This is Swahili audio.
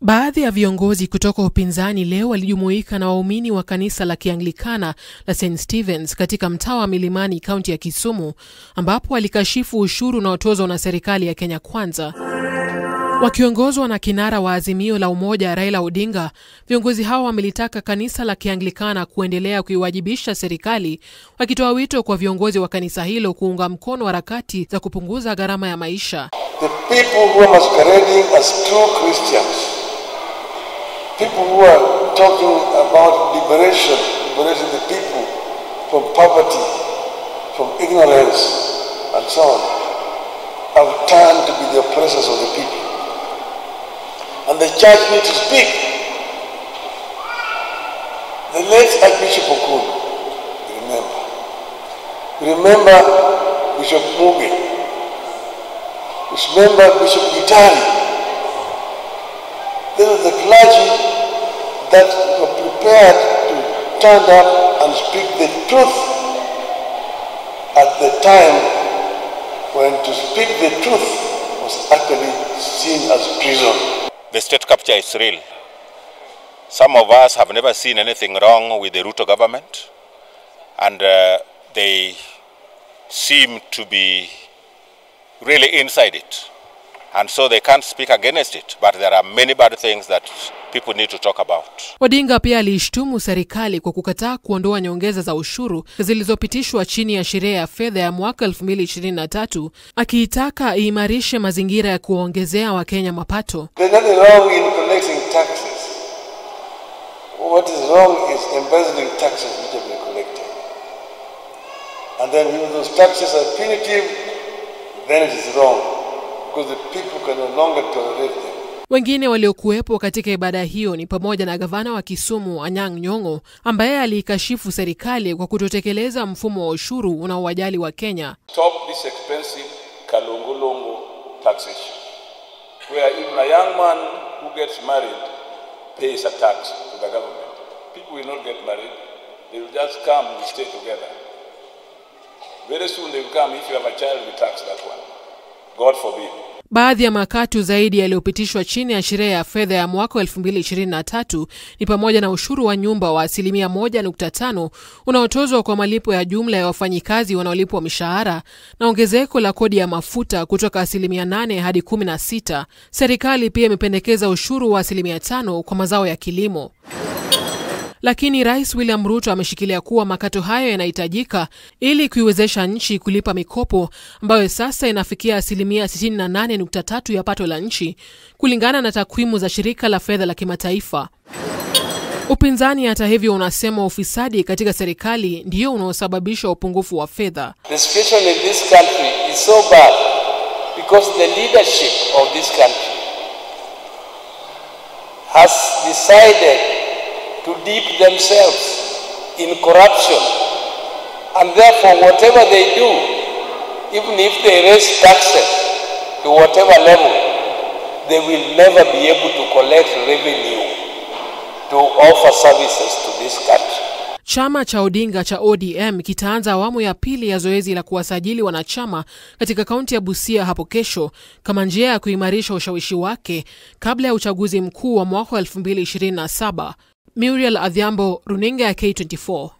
Baadhi ya viongozi kutoka upinzani leo walijumuika na waumini wa kanisa la Kianglikana la St Stevens katika mtaa wa Milimani, kaunti ya Kisumu, ambapo walikashifu ushuru unaotozwa na serikali ya Kenya Kwanza. Wakiongozwa na kinara wa Azimio la Umoja Raila Odinga, viongozi hao wamelitaka kanisa la Kianglikana kuendelea kuiwajibisha serikali, wakitoa wito kwa viongozi wa kanisa hilo kuunga mkono harakati za kupunguza gharama ya maisha. The people who are masquerading as true Christians, people who are talking about liberation, liberating the people from poverty, from ignorance, and so on, have turned to be the oppressors of the people. And the church needs to speak. The late Archbishop Okun, remember. Remember Bishop Muge. Remember Bishop Gitari. These are the clergy that were prepared to stand up and speak the truth at the time when to speak the truth was actually seen as treason. The state capture is real. Some of us have never seen anything wrong with the Ruto government, and uh, they seem to be really inside it. And so they can't speak against it, but there are many bad things that people need to talk about. Odinga pia aliishtumu serikali kwa kukataa kuondoa nyongeza za ushuru zilizopitishwa chini ya sheria ya fedha ya mwaka 2023 akiitaka iimarishe mazingira ya kuwaongezea Wakenya mapato. There's nothing wrong in collecting taxes. What is wrong is embezzling taxes which have been collected. And then those taxes are punitive, then it is wrong because the people can no longer tolerate them. Wengine waliokuwepo katika ibada hiyo ni pamoja na gavana wa Kisumu Anyang' Nyong'o ambaye aliikashifu serikali kwa kutotekeleza mfumo wa ushuru unaowajali wa Kenya. Stop this expensive taxation, where even a young man who gets married pays a tax to the government. People will not get married, they will just come and stay together. Very soon they will come, if you have a child, we tax that one. God forbid. Baadhi ya makatu zaidi yaliyopitishwa chini ya sheria ya fedha ya mwaka 2023 ni pamoja na ushuru wa nyumba wa asilimia 1.5 unaotozwa kwa malipo ya jumla ya wafanyikazi wanaolipwa mishahara na ongezeko la kodi ya mafuta kutoka asilimia 8 hadi 16. Serikali pia imependekeza ushuru wa asilimia 5 kwa mazao ya kilimo. Lakini Rais William Ruto ameshikilia kuwa makato hayo yanahitajika ili kuiwezesha nchi kulipa mikopo ambayo sasa inafikia asilimia 68.3 ya pato la nchi kulingana na takwimu za shirika la fedha la kimataifa. Upinzani hata hivyo unasema ufisadi katika serikali ndiyo unaosababisha upungufu wa fedha. The to dip themselves in corruption. And therefore, whatever they do, even if they raise taxes to whatever level, they will never be able to collect revenue to offer services to this country. Chama cha Odinga cha ODM kitaanza awamu ya pili ya zoezi la kuwasajili wanachama katika kaunti ya Busia hapo kesho kama njia ya kuimarisha ushawishi wake kabla ya uchaguzi mkuu wa mwaka 2027. Muriel Adhiambo, runinga ya K24.